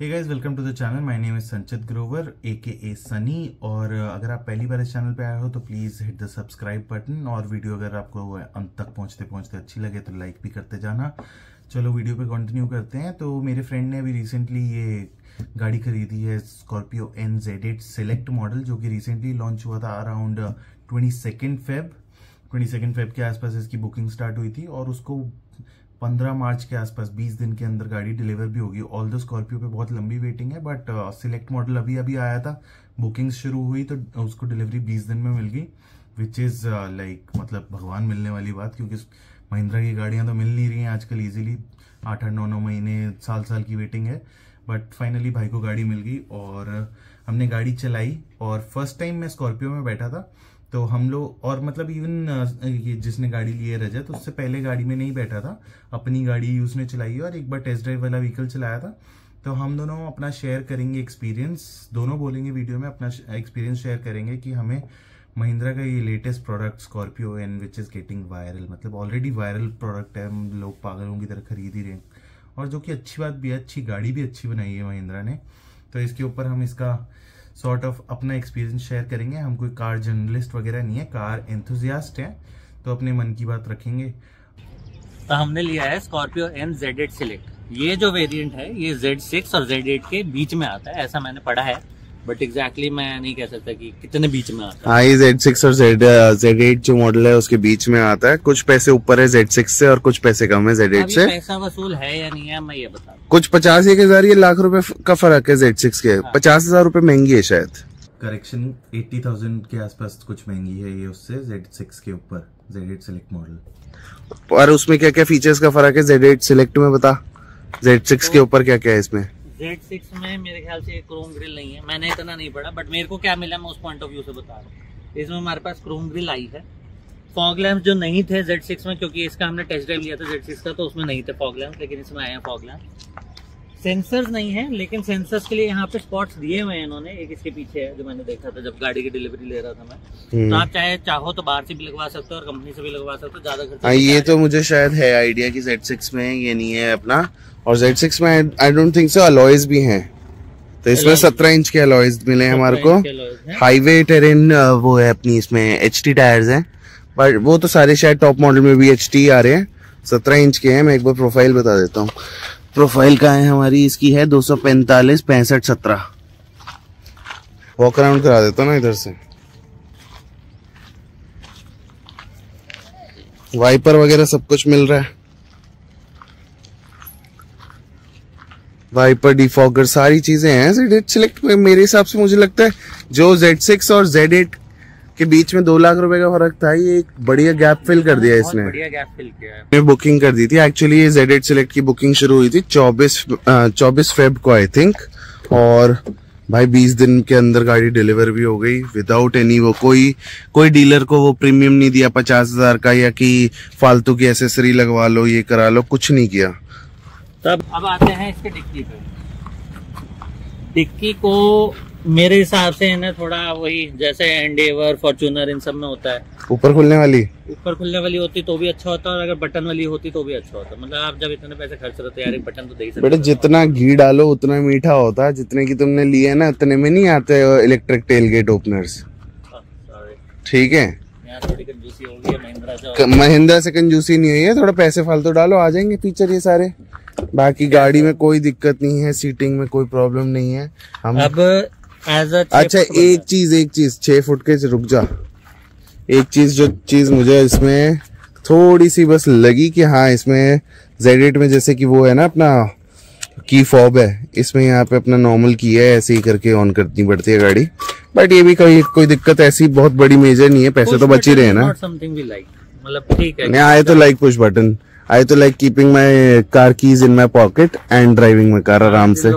Hey guys welcome to the channel my name is Sanchit Grover ए के ए सनी और अगर आप पहली बार इस चैनल पे आए हो तो please hit the subscribe button और वीडियो अगर आपको अंत तक पहुँचते पहुँचते अच्छी लगे तो लाइक भी करते जाना। चलो वीडियो पे कंटिन्यू करते हैं। तो मेरे फ्रेंड ने अभी रिसेंटली ये गाड़ी खरीदी है Scorpio N Z eight select model जो कि रिसेंटली लॉन्च हुआ था around twenty second Feb twenty second Feb के आसपास इसकी बुकिंग स्टार्ट हुई थी। और उसको पंद्रह मार्च के आसपास, बीस दिन के अंदर गाड़ी डिलीवर भी होगी। ऑल द स्कॉर्पियो पे बहुत लंबी वेटिंग है बट सिलेक्ट मॉडल अभी अभी आया था। बुकिंग शुरू हुई तो उसको डिलीवरी बीस दिन में मिल गई विच इज़ लाइक मतलब भगवान मिलने वाली बात, क्योंकि महिंद्रा की गाड़ियाँ तो मिल नहीं रही हैं आजकल इजीली आठ आठ, नौ नौ महीने साल साल की वेटिंग है। बट फाइनली भाई को गाड़ी मिल गई और हमने गाड़ी चलाई और फ़र्स्ट टाइम मैं स्कॉर्पियो में बैठा था। तो हम लोग, और मतलब इवन ये जिसने गाड़ी ली है रजत, उससे पहले गाड़ी में नहीं बैठा था। अपनी गाड़ी उसने चलाई और एक बार टेस्ट ड्राइव वाला व्हीकल चलाया था। तो हम दोनों अपना शेयर करेंगे एक्सपीरियंस दोनों बोलेंगे वीडियो में अपना एक्सपीरियंस शेयर करेंगे कि हमें महिंद्रा का ये latest product Scorpio N which is getting viral मतलब ऑलरेडी वायरल प्रोडक्ट है, हम लोग पागलों की तरह खरीद ही रहे हैं। और जो कि अच्छी बात भी है, अच्छी गाड़ी भी अच्छी बनाई है महिंद्रा ने। तो इसके ऊपर हम इसका सॉर्ट sort ऑफ़ of अपना एक्सपीरियंस शेयर करेंगे। हम कोई कार जर्नलिस्ट वगैरह नहीं है कार एंथुजियास्ट हैं तो अपने मन की बात रखेंगे। तो हमने लिया है Scorpio N Z eight select ये जो वेरिएंट है, ये जेड सिक्स और जेड एट के बीच में आता है, ऐसा मैंने पढ़ा है। बट एग्जैक्टली exactly मैं नहीं कह सकता कि कितने बीच में आता। है हाँ जेड सिक्स और जेड जेड एट जो मॉडल है उसके बीच में आता है। कुछ पैसे ऊपर है जेड सिक्स से और कुछ पैसे कम है जेड एट से। पैसा वसूल है या नहीं है मैं ये बता कुछ पचास एक हज़ार ये लाख रुपए का फ़र्क है जेड सिक्स के। हाँ। पचास हज़ार रूपए महँगी है शायद। करेक्शन एट्टी थाउज़ेंड के आसपास कुछ महँगी है ये उससे जेड सिक्स के ऊपर जेड एट सिलेक्ट मॉडल और उसमें क्या क्या फीचर्स का फ़र्क है? जेड एट सिलेक्ट में बता। जेड सिक्स के ऊपर क्या क्या है इसमें? जेड सिक्स में मेरे ख्याल से क्रोम ग्रिल नहीं है। मैंने इतना नहीं पढ़ा बट मेरे को क्या मिला, मैं उस पॉइंट ऑफ़ व्यू से बता रहा हूँ। इसमें हमारे पास क्रोम ग्रिल आई है। फॉग लैम्प जो नहीं थे जेड सिक्स में, क्योंकि इसका हमने टेस्ट ड्राइव लिया था जेड सिक्स का तो उसमें नहीं थे फॉग लैम्प लेकिन इसमें आए हैं फॉग लैम्प सेंसर्स नहीं है लेकिन सेंसर्स के लिए यहाँ पे स्पॉट्स दिए हुए हैं इन्होंने। एक इसके पीछे है जो मैंने देखा था जब गाड़ी की डिलीवरी ले रहा था मैं। हम्म। तो आप चाहे चाहो तो बाहर से भी लगवा सकते हो और कंपनी से भी लगवा सकते हो ज़्यादा खर्चा हाँ, ये तो मुझे शायद है आइडिया की जेड सिक्स में ये नहीं है अपना। और जेड सिक्स में I don't think so alloys भी हैं। तो इसमें सत्रह इंच के अलॉयज मिले हैं हमारे को। हाईवे टेरेन वो है अपनी इसमें एच टी टायर्स है। बट वो तो सारे शायद टॉप मॉडल में भी एच टी आ रहे हैं। सत्रह इंच के हैं मैं एक बार प्रोफ़ाइल बता देता हूँ। प्रोफ़ाइल का है हमारी? इसकी है दो सौ पैंतालीस, पैंसठ, सत्रह। वॉक अराउंड करा देता ना इधर से। वाइपर वगैरह सब कुछ मिल रहा है। वाइपर डिफॉगर सारी चीज़ें हैं। जेड सिलेक्ट मेरे हिसाब से मुझे लगता है जो जेड सिक्स और जेड एट के बीच में दो लाख रुपए का फ़र्क था ये एक बढ़िया गैप फिल कर दिया इसने। बढ़िया गैप फिल किया बुकिंग कर दी थी। एक्चुअली ये जेड एट सिलेक्ट की बुकिंग शुरू हुई थी चौबीस चौबीस फेब को आई थिंक और भाई बीस दिन के अंदर गाड़ी डिलीवर भी हो गई विदाउट एनी वो कोई कोई डीलर को वो प्रीमियम नहीं दिया पचास हज़ार का या कि फालतू की एसेसरी लगवा लो ये करा लो कुछ नहीं किया। तब अब आते हैं इसके डिक्की पे। डिक्की को मेरे हिसाब से है ना थोड़ा वही जैसे एंडेवर फॉर्चूनर इन सब में होता है। ऊपर खुलने वाली? ऊपर खुलने वाली होती तो भी अच्छा होता और अगर बटन वाली होती तो भी अच्छा होता। मतलब आप जब इतने पैसे खर्च रहे यार एक बटन तो दे बेटा जितना घी डालो उतना मीठा होता। है जितने की तुमने लिए ना उतने में नहीं आते इलेक्ट्रिक टेल गेट ओपनर्स ठीक है? महिंद्रा से कंजूसी नहीं हुई है थोड़ा पैसे फालतू डालो आ जाएँगे फीचर ये सारे। बाकी गाड़ी में कोई दिक्कत नहीं है सीटिंग में कोई प्रॉब्लम नहीं है। हम अब अच्छा एक चीज़ एक चीज़ छह फुट के रुक जा। एक चीज़ जो चीज़ मुझे इसमें थोड़ी सी बस लगी कि हाँ इसमें जेड में जैसे कि वो है ना अपना की फॉब है इसमें यहाँ पे अपना नॉर्मल की है ऐसे ही करके ऑन करनी पड़ती है गाड़ी। बट ये भी कोई कोई दिक्कत ऐसी बहुत बड़ी मेजर नहीं है पैसे तो बच ही रहे ना। मतलब ठीक है। आए तो लाइक पुश बटन आई तो like keeping my car keys in my pocket and driving my car आराम से।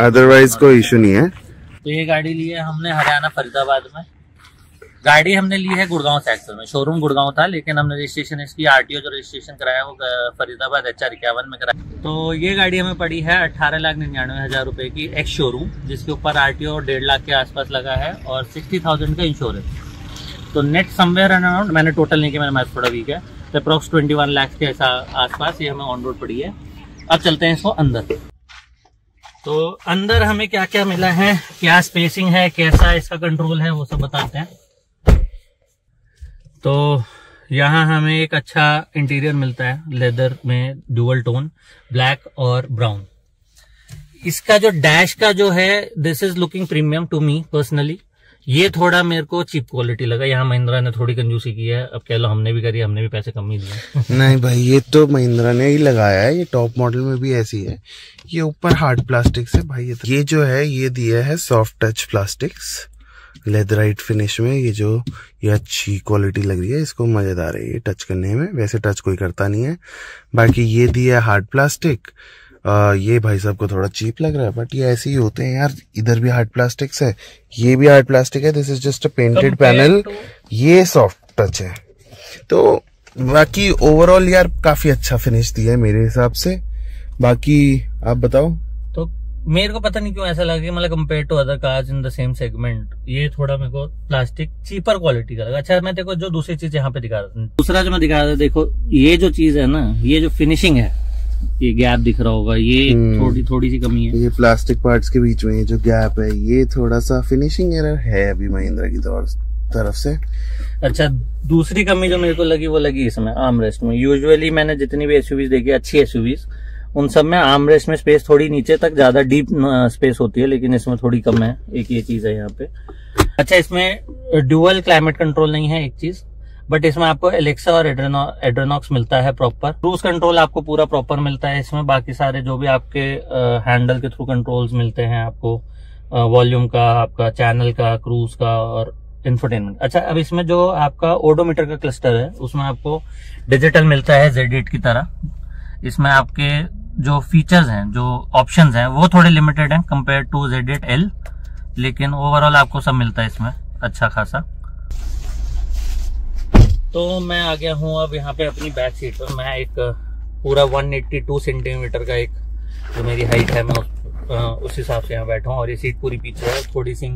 अदरवाइज़ हाँ। कोई इशू नहीं। है। तो ये गाड़ी ली है हमने हरियाणा फरीदाबाद में। गाड़ी हमने ली है गुड़गांव सेक्टर में। शोरूम गुड़गांव था लेकिन हमने रजिस्ट्रेशन इसकी आरटीओ जो रजिस्ट्रेशन कराया वो फरीदाबाद एच आर इक्यावन में कराया। तो ये गाड़ी हमें पड़ी है अट्ठारह लाख निन्यानवे हज़ार रुपए की एक्स शोरूम जिसके ऊपर आरटीओ डेढ़ लाख के आसपास लगा है और सिक्सटी थाउज़ेंड का इंश्योरेंस तो नेट समवेयर अराउंड मैंने टोटल नहीं किया, मैंने मैथ थोड़ा वीक है। अप्रोक्स ट्वेंटी वन लैक्स के ऐसा आसपास ये हमें ऑन रोड पड़ी है। अब चलते हैं इसको अंदर। तो अंदर हमें क्या क्या मिला है, क्या स्पेसिंग है, कैसा इसका कंट्रोल है, वो सब बताते हैं। तो यहाँ हमें एक अच्छा इंटीरियर मिलता है लेदर में डुअल टोन ब्लैक और ब्राउन इसका जो डैश का जो है this is looking premium to me personally ये थोड़ा मेरे को चीप क्वालिटी लगा। यहाँ महिंद्रा ने थोड़ी कंजूसी की है। अब कह लो हमने भी करी हमने भी पैसे कम ही दिए। नहीं भाई ये तो महिंद्रा ने ही लगाया है। ये टॉप मॉडल में भी ऐसी है। ये ऊपर हार्ड प्लास्टिक से भाई। ये, तो, ये जो है ये दिया है soft touch plastics leatherite finish में ये जो ये अच्छी क्वालिटी लग रही है। इसको मज़ेदार है ये टच करने में। वैसे टच कोई करता नहीं है। बाकी ये दिया है हार्ड प्लास्टिक आ, ये भाई साहब को थोड़ा चीप लग रहा है बट ये ऐसे ही होते हैं यार। इधर भी हार्ड प्लास्टिक्स है ये भी हार्ड प्लास्टिक है। This is just a painted panel ये सॉफ्ट टच है। तो बाकी ओवरऑल यार काफ़ी अच्छा फिनिश दिया है मेरे हिसाब से। बाकी आप बताओ। तो मेरे को पता नहीं क्यों ऐसा लगा मतलब compare to other cars in the same segment ये थोड़ा मेरे को प्लास्टिक चीपर क्वालिटी का लगा। अच्छा मैं देखो जो दूसरी चीज़ यहाँ पे दिखा रहा था दूसरा जो मैं दिखा रहा था देखो ये जो चीज़ है ना ये जो फिनिशिंग है ये गैप दिख रहा होगा ये हम्म। थोड़ी थोड़ी सी कमी है। ये प्लास्टिक पार्ट्स के बीच में ये जो गैप है ये थोड़ा सा फिनिशिंग एरर है अभी महिंद्रा की तौर तरफ़ से। अच्छा दूसरी कमी जो मेरे को लगी वो लगी इसमें आर्म रेस्ट में। यूजुअली मैंने जितनी भी एसयूवीज देखी अच्छी एसयूवीज उन सब में आर्म रेस्ट में स्पेस थोड़ी नीचे तक ज़्यादा डीप स्पेस होती है लेकिन इसमें थोड़ी कम है। एक ये चीज़ है यहाँ पे। अच्छा इसमें ड्यूअल क्लाइमेट कंट्रोल नहीं है एक चीज़। बट इसमें आपको एलेक्सा और एड्रेनॉक्स मिलता है प्रॉपर क्रूज कंट्रोल आपको पूरा प्रॉपर मिलता है इसमें। बाकी सारे जो भी आपके हैंडल के थ्रू कंट्रोल्स मिलते हैं आपको। वॉल्यूम का, आपका चैनल का क्रूज का और इंफरटेनमेंट अच्छा अब इसमें जो आपका ओडोमीटर का क्लस्टर है, उसमें आपको डिजिटल मिलता है जेड की तरह। इसमें आपके जो फीचर्स हैं, जो ऑप्शंस हैं, वो थोड़े लिमिटेड हैं कंपेयर टू जेड एल लेकिन ओवरऑल आपको सब मिलता है इसमें अच्छा खासा। तो मैं आ गया हूँ अब यहाँ पे अपनी बैक सीट पर। मैं एक, पूरा 182 सेंटीमीटर का एक, जो मेरी हाइट है, मैं उस हिसाब से यहाँ बैठा हूँ और ये सीट पूरी पीछे है। थोड़ी सी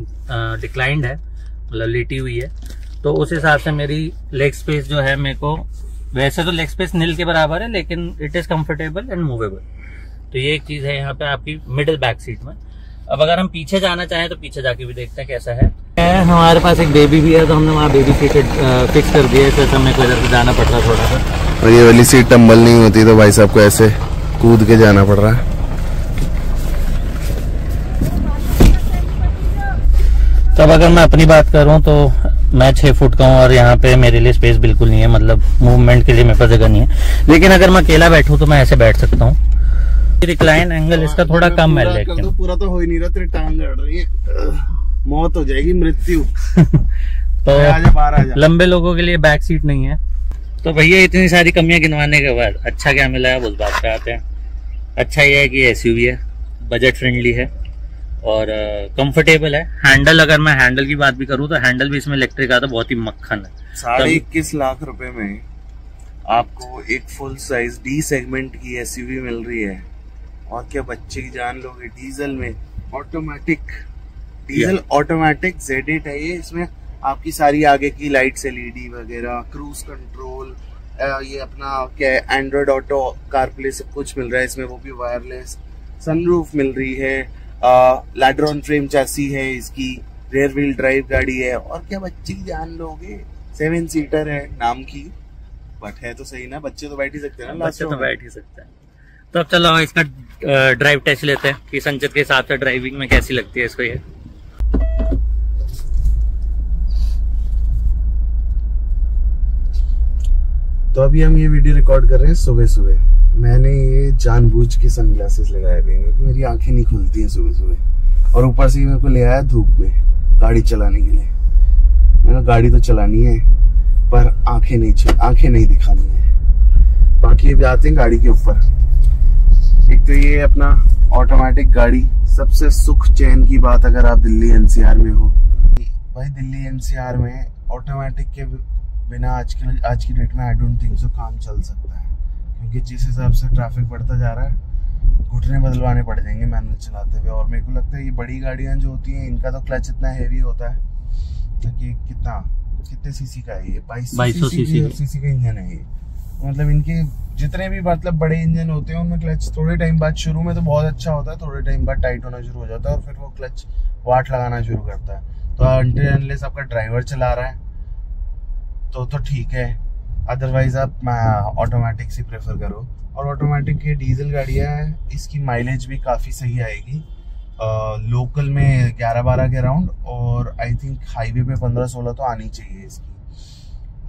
डिक्लाइंड है मतलब लेटी हुई है। तो उस हिसाब से मेरी लेग स्पेस जो है मेरे को, वैसे तो लेग स्पेस नील के बराबर है, लेकिन it is comfortable and movable तो ये एक चीज़ है यहाँ पे आपकी मिडिल बैक सीट में। अब अगर हम पीछे जाना चाहें तो पीछे जाके भी देखते हैं कैसा है। हमारे पास एक बेबी भी है तो हमने वहाँ बेबी सीट फिक्स कर दिया है हमें को इधर से जाना पड़ रहा थोड़ा सा। और ये वाली सीट टम्बल नहीं होती तो भाई साहब को ऐसे कूद के जाना पड़ रहा है। तब अगर मैं अपनी बात करूँ तो मैं छह फुट का हूँ और यहाँ पे मेरे लिए स्पेस बिल्कुल नहीं है मतलब मूवमेंट के लिए मेरे पास जगह नहीं है। लेकिन अगर मैं अकेला बैठूं तो मैं ऐसे बैठ सकता हूँ। रिक्लाइन एंगल इसका थोड़ा कम है लेकिन। तो पूरा तो हो ही नहीं रहा तेरी टांग लड़ रही है। मौत हो जाएगी मृत्यु। तो आजा लंबे लोगों के लिए बैक सीट नहीं है। तो भैया इतनी सारी कमियाँ गिनवाने के बाद अच्छा क्या मिला है? उस बात पे आते हैं। अच्छा ये है कि एसयूवी है बजट फ्रेंडली है और कंफर्टेबल है। हैंडल अगर मैं हैंडल की बात भी करूँ तो हैंडल भी इसमें इलेक्ट्रिक आता बहुत ही मक्खन है। साढ़े इक्कीस लाख रुपए में आपको एक फुल साइज़ डी सेगमेंट की एसयूवी मिल रही है। और क्या बच्चे की जान लोगे? डीजल में automatic diesel automatic Z eight है ये। इसमें आपकी सारी आगे की लाइट्स एलईडी वगैरह क्रूज कंट्रोल ये अपना क्या एंड्रॉइड ऑटो कारप्ले सब कुछ मिल रहा है। इसमें वो भी वायरलेस सनरूफ मिल रही है। लैड्रॉन फ्रेम चासी है इसकी रेयर व्हील ड्राइव गाड़ी है। और क्या बच्चे की जान लोगे? सेवन सीटर है नाम की। बट है तो सही ना? बच्चे तो बैठ ही सकते हैं ना बच्चे तो बैठ ही सकते हैं। तो अब चलो इसका ड्राइव टेस्ट लेते हैं कि संचित के हिसाब से ड्राइविंग में कैसी लगती है इसको ये। तो अभी हम ये वीडियो रिकॉर्ड कर रहे हैं सुबह सुबह मैंने ये जानबूझ के सनग्लासेस लगाए हुए हैं, क्योंकि मेरी आँखें नहीं खुलती हैं सुबह सुबह और ऊपर से मेरे को ले आया धूप में, गाड़ी चलाने के लिए। मैंने गाड़ी तो चलानी है, पर आँखें नहीं आँखें नहीं दिखानी है। बाकी अभी आते हैं गाड़ी के ऊपर। एक तो ये अपना ऑटोमेटिक गाड़ी सबसे सुख चैन की बात अगर आप दिल्ली एनसीआर में हो। भाई दिल्ली एनसीआर में ऑटोमेटिक के बिना आज के आज की डेट में आई डोंट थिंक सो काम चल सकता है। क्योंकि जिस हिसाब से ट्रैफ़िक बढ़ता जा रहा है घुटने बदलवाने पड़ जाएँगे मैनुअल चलाते हुए। और मेरे को लगता है ये बड़ी गाड़ियाँ जो होती हैं इनका तो क्लच इतना हैवी होता है कि कितना कितने सीसी का है ये? बाईस सीसी का इंजन है ये। मतलब इनके जितने भी मतलब बड़े इंजन होते हैं, उनमें क्लच थोड़े टाइम बाद शुरू में तो बहुत अच्छा होता है, थोड़े टाइम बाद टाइट होना शुरू हो जाता है और फिर वो क्लच वाट लगाना शुरू करता है। तो अनलेस आपका ड्राइवर चला रहा है तो तो ठीक है। अदरवाइज़ आप ऑटोमेटिक से प्रेफर करो। और ऑटोमेटिक की डीजल गाड़ियाँ हैं, इसकी माइलेज भी काफ़ी सही आएगी। लोकल में ग्यारह बारह के अराउंड और आई थिंक हाईवे पे पंद्रह सोलह तो आनी चाहिए इसकी।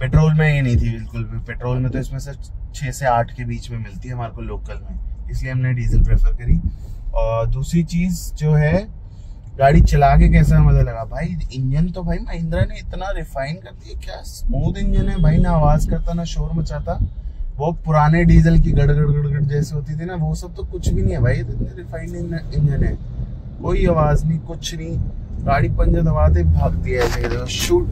पेट्रोल में ये नहीं थी बिल्कुल भी। पेट्रोल में तो इसमें से छः से आठ के बीच में मिलती है हमारे को लोकल में। इसलिए हमने डीजल प्रेफर करी। और दूसरी चीज़ जो है, गाड़ी चला के कैसा मज़ा लगा? भाई, इंजन तो भाई महिंद्रा ने इतना रिफाइन कर दिया। क्या स्मूथ इंजन है भाई, ना आवाज़ करता, ना शोर मचाता। वो पुराने डीजल की गड़गड़ गड़गड़ जैसे होती थी ना, वो सब तो कुछ भी नहीं है भाई। इतने रिफाइंड इंजन है। कोई आवाज़ नहीं, कुछ नहीं। गाड़ी पंजे दबाते भागती है। ऐसे शूट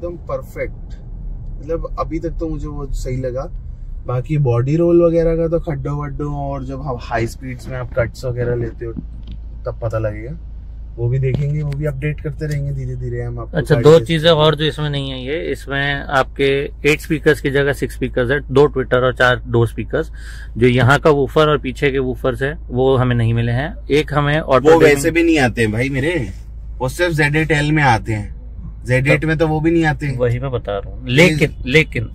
एकदम परफेक्ट मतलब अभी तक तो मुझे वो सही लगा। बाकी बॉडी रोल वगैरह का तो खड्डो वड्डो और जब हम हाई स्पीड्स में आप कट्स वगैरह लेते हो तब पता लगेगा। वो भी देखेंगे वो भी अपडेट करते रहेंगे धीरे धीरे हम आपको अच्छा दो चीज़ें और जो इसमें नहीं है ये इसमें आपके एट स्पीकर्स की जगह सिक्स स्पीकर्स है दो ट्विटर और चार डोर स्पीकर्स जो यहाँ का वूफर और पीछे के वूफर्स है वो हमें नहीं मिले हैं। एक हमें ऑटो वो वैसे भी नहीं आते भाई मेरे वो सिर्फ़ जेड एट एल में आते हैं। जेड एट में तो वो भी नहीं आते। वही मैं बता रहा हूँ। लेकिन लेकिन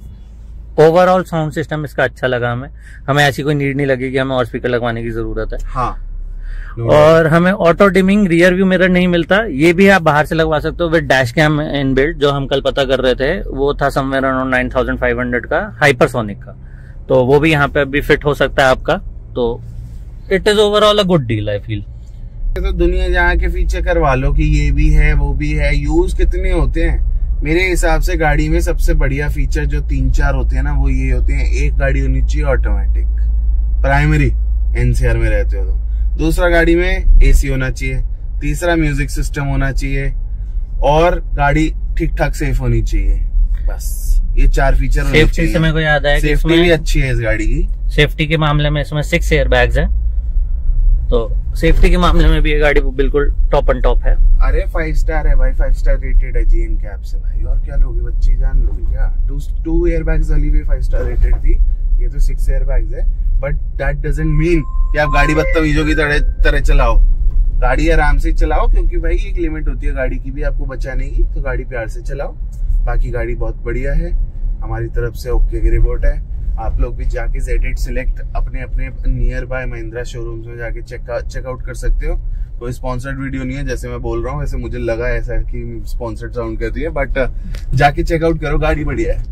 ओवरऑल साउंड सिस्टम इसका अच्छा लगा हमें। हमें ऐसी कोई नीड नहीं लगी कि हमें और स्पीकर लगवाने की ज़रूरत है। हाँ। और हमें auto dimming rear view mirror नहीं मिलता। ये भी आप बाहर से लगवा सकते हो with dash cam in built जो हम कल पता कर रहे थे। वो था somewhere around nine thousand five hundred का हाइपरसोनिक का। तो वो भी यहाँ पे अभी फिट हो सकता है आपका। तो it is overall a good deal I feel तो दुनिया जहाँ के फीचर करवा लो कि ये भी है वो भी है। यूज़ कितने होते हैं? मेरे हिसाब से गाड़ी में सबसे बढ़िया फीचर जो तीन चार होते हैं ना वो ये होते हैं। एक गाड़ी होनी चाहिए ऑटोमेटिक प्राइमरी एनसीआर में रहते हो तो। दूसरा गाड़ी में एसी होना चाहिए। तीसरा म्यूज़िक सिस्टम होना चाहिए। और गाड़ी ठीक ठाक सेफ़ होनी चाहिए। बस ये चार फीचर सेफ्टी से मेरे को याद आया सेफ्टी भी अच्छी है इस गाड़ी की। सेफ्टी के मामले में इसमें सिक्स एयर बैग्स हैं। तो सेफ्टी के मामले में भी ये गाड़ी बिल्कुल टॉप एंड टॉप है। अरे फाइव स्टार है भाई फाइव स्टार रेटेड है जीएन कैप से भाई। और क्या लोगे, बच्ची जान लोगे क्या? टू टू एयर बैग्स वाली भी फाइव स्टार रेटेड थी। ये तो सिक्स एयर बैग्स है। बट दैट डजेंट मीन कि आप गाड़ी बदतमीजों की तरह तरह चलाओ। गाड़ी आराम से चलाओ, क्योंकि भाई एक लिमिट होती है गाड़ी की भी आपको बचाने की तो गाड़ी प्यार से चलाओ। बाकी गाड़ी बहुत बढ़िया है। हमारी तरफ़ से ओके की रिपोर्ट है। आप लोग भी जाके जेड एट सिलेक्ट अपने अपने नियर बाय महिंद्रा शोरूम में जाके चेक चेकआउट कर सकते हो। कोई स्पॉन्सर्ड वीडियो नहीं है, जैसे मैं बोल रहा हूँ, वैसे मुझे लगा ऐसा कि स्पॉन्सर्ड साउंड करती है बट जाके चेकआउट करो, गाड़ी बढ़िया है।